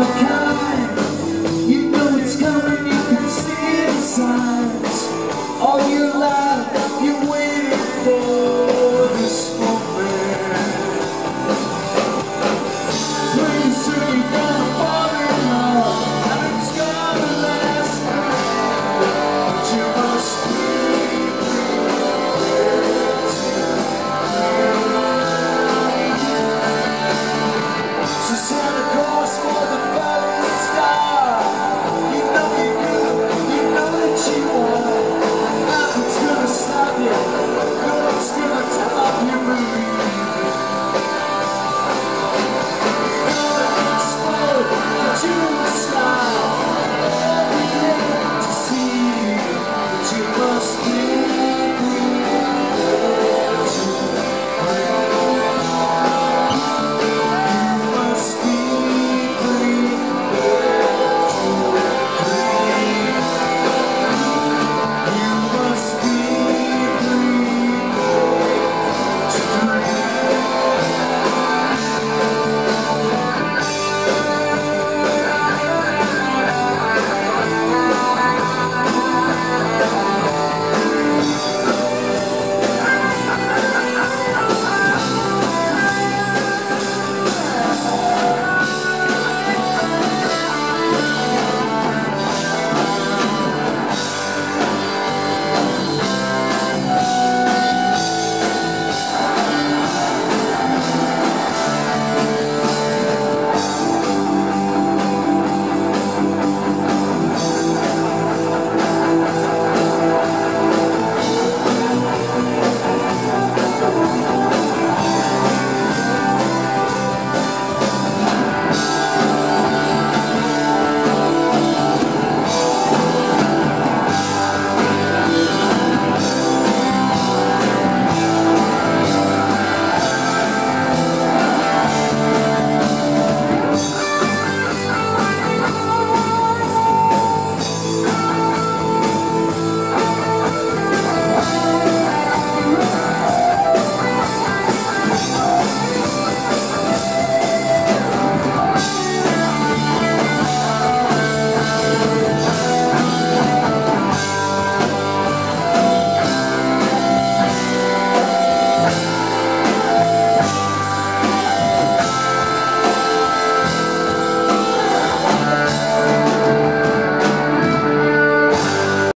어떻게